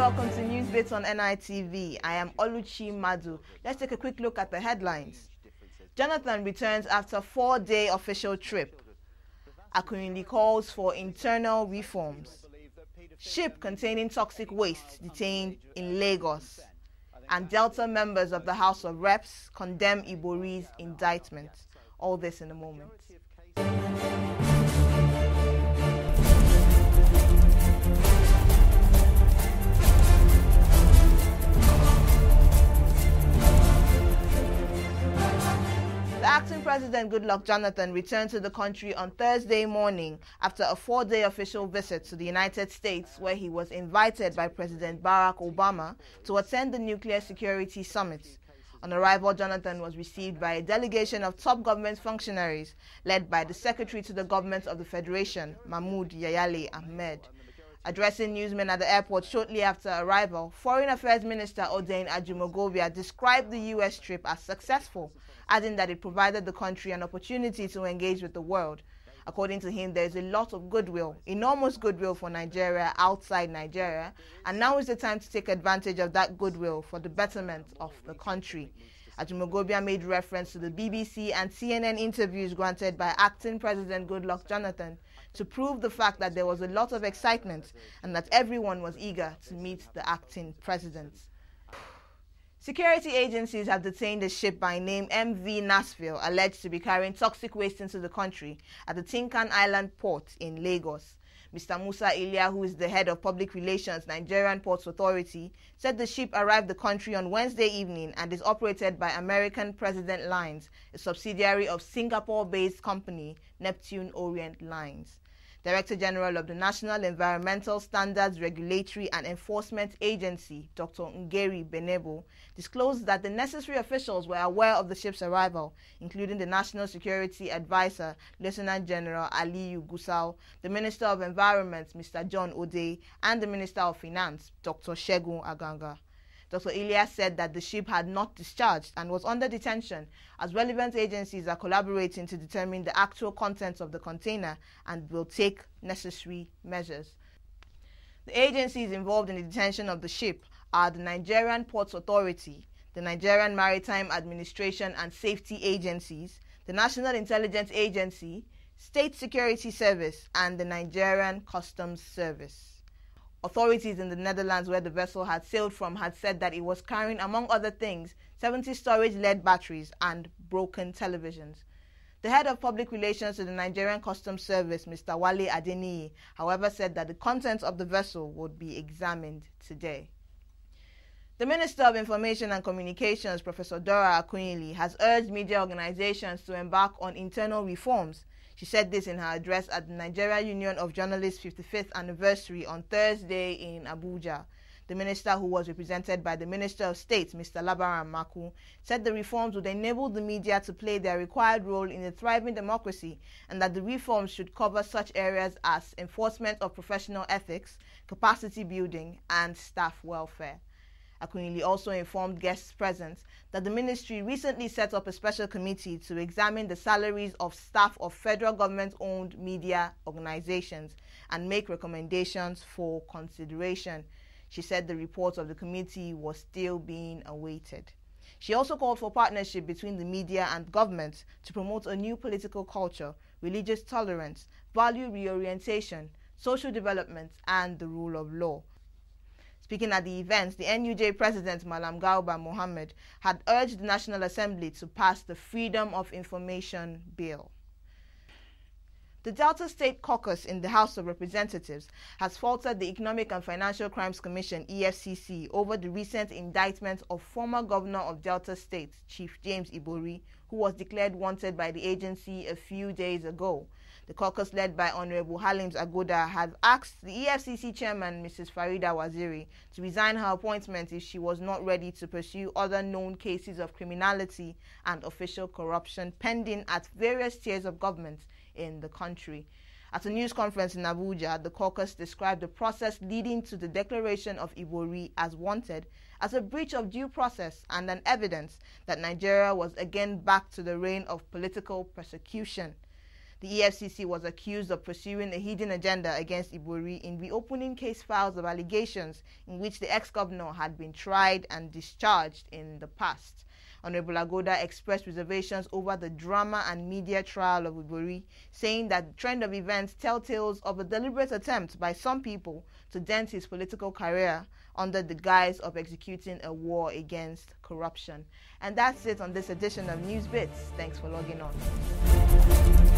welcome to News Bits on NITV. I am Oluchi Madu. Let's take a quick look at the headlines. Jonathan returns after four-day official trip. Akunyili calls for internal reforms. Ship containing toxic waste detained in Lagos. And Delta members of the House of Reps condemn Ibori's indictment. All this in a moment. President Goodluck Jonathan returned to the country on Thursday morning after a four day official visit to the United States, where he was invited by President Barack Obama to attend the Nuclear Security Summit. On arrival, Jonathan was received by a delegation of top government functionaries led by the Secretary to the Government of the Federation, Mahmoud Yayale Ahmed. Addressing newsmen at the airport shortly after arrival, Foreign Affairs Minister Odein Ajumogobia described the U.S. trip as successful adding that it provided the country an opportunity to engage with the world. According to him, there is a lot of goodwill, enormous goodwill for Nigeria outside Nigeria, and now is the time to take advantage of that goodwill for the betterment of the country. Ajumogobia made reference to the BBC and CNN interviews granted by acting President Goodluck Jonathan to prove the fact that there was a lot of excitement and that everyone was eager to meet the acting president. Security agencies have detained a ship by name MV Nashville, alleged to be carrying toxic waste into the country at the Tin Can Island port in Lagos. Mr. Musa Ilia, who is the head of public relations Nigerian Ports Authority, said the ship arrived the country on Wednesday evening and is operated by American President Lines, a subsidiary of Singapore-based company Neptune Orient Lines. Director General of the National Environmental Standards Regulatory and Enforcement Agency, Dr. Ngeri Benebo, disclosed that the necessary officials were aware of the ship's arrival, including the National Security Advisor, Lieutenant General Aliyu Gusau, the Minister of Environment, Mr. John Odey, and the Minister of Finance, Dr. Segun Aganga. Dr. Elias said that the ship had not discharged and was under detention, as relevant agencies are collaborating to determine the actual contents of the container and will take necessary measures. The agencies involved in the detention of the ship are the Nigerian Ports Authority, the Nigerian Maritime Administration and Safety Agencies, the National Intelligence Agency, State Security Service, and the Nigerian Customs Service. Authorities in the Netherlands, where the vessel had sailed from, had said that it was carrying, among other things, 70 storage lead batteries and broken televisions. The head of public relations to the Nigerian Customs Service, Mr. Wale Adeniyi, however, said that the contents of the vessel would be examined today. The Minister of Information and Communications, Professor Dora Akunyili, has urged media organizations to embark on internal reforms she said this in her address at the Nigeria Union of Journalists 55th anniversary on Thursday in Abuja. The minister, who was represented by the Minister of State, Mr. Labaran Maku, said the reforms would enable the media to play their required role in a thriving democracy and that the reforms should cover such areas as enforcement of professional ethics, capacity building, and staff welfare. Akunyili also informed guests present that the ministry recently set up a special committee to examine the salaries of staff of federal government owned media organizations and make recommendations for consideration. She said the report of the committee was still being awaited. She also called for partnership between the media and government to promote a new political culture, religious tolerance, value reorientation, social development, and the rule of law. Speaking at the event, the NUJ President Malam Garba Mohammed had urged the National Assembly to pass the Freedom of Information Bill. The Delta State Caucus in the House of Representatives has faulted the Economic and Financial Crimes Commission EFCC over the recent indictment of former governor of Delta State, Chief James Ibori, who was declared wanted by the agency a few days ago. The caucus led by Honorable Halims Agoda had asked the EFCC chairman, Mrs. Farida Waziri, to resign her appointment if she was not ready to pursue other known cases of criminality and official corruption pending at various tiers of government in the country. At a news conference in Abuja, the caucus described the process leading to the declaration of Ibori as wanted as a breach of due process and an evidence that Nigeria was again back to the reign of political persecution. The EFCC was accused of pursuing a hidden agenda against Ibori in reopening case files of allegations in which the ex-governor had been tried and discharged in the past. Honorable Agoda expressed reservations over the drama and media trial of Ibori, saying that the trend of events tell tales of a deliberate attempt by some people to dent his political career under the guise of executing a war against corruption. And that's it on this edition of News Bits. Thanks for logging on.